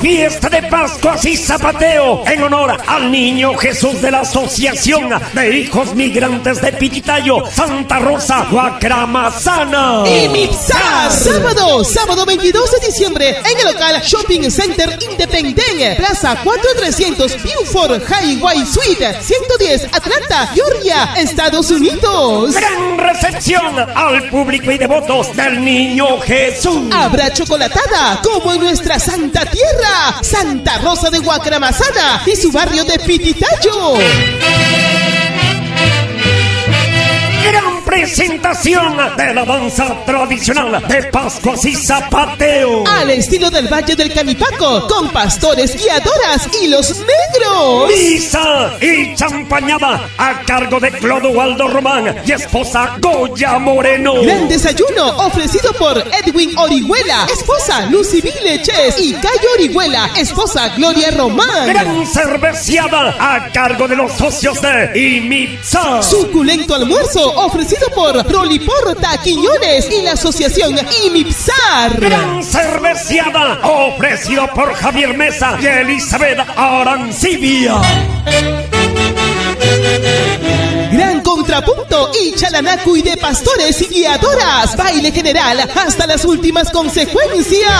fiesta de Pascua y Zapateo en honor al niño Jesús de la Asociación de Hijos Migrantes de Pititayo, Santa Rosa, Guacramazana. Y Mipsar. Sábado, sábado 22 de diciembre en el local Shopping Center Independent, Plaza 4300, Beaufort Highway Suite, 110, Atlanta, Georgia, Estados Unidos. Gran recepción al público y devotos del niño Jesús. Habrá chocolatada como en nuestra santa tierra, Santa Rosa de Guacramazana y su barrio de Pititayo. Gran presentación de la danza tradicional de Pascua y Zapateo. Al estilo del Valle del Canipaco, con pastores guiadoras y los negros. Misa y champañada a cargo de Clodo Waldo Román y esposa Goya Moreno. Gran desayuno ofrecido por Edwin Orihuela, esposa Lucy Vileches y Cayo Orihuela, esposa Gloria Román. Gran cerveciada a cargo de los socios de IMITSA. Suculento almuerzo ofrecido por Roliporta Quiñones y la asociación IMIPSAR. Gran cerveciada ofrecido por Javier Mesa y Elizabeth Arancibia. Gran contrapunto y chalanacu y de pastores y guiadoras. Baile general hasta las últimas consecuencias.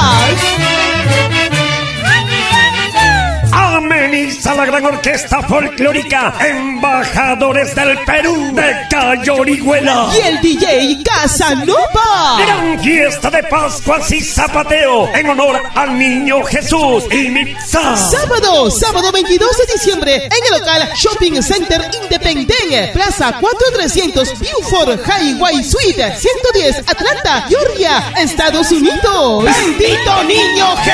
La gran orquesta folclórica Embajadores del Perú de Cayo Orihuela. Y el DJ Casanova. Gran fiesta de Pascua y Zapateo en honor al niño Jesús y Mipsa. Sábado, sábado 22 de diciembre en el local Shopping Center Independent, Plaza 4300 Beaufort Highway Suite, 110 Atlanta, Georgia, Estados Unidos. ¡Bendito niño Jesús!